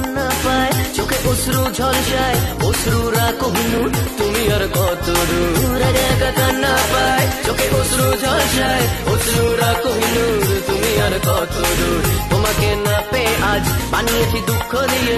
না পায়, চোখে অশ্রু ঝলসায় অশ্রুরা কহিনু তুমি আর কত দূর? একা কান্না পায়, চোখে অশ্রু ঝলসায় অশ্রুরা কহিনু তুমি আর কত দূর? তোমাকে না পেয়ে আজ বানিয়েছি দুঃখ দিয়ে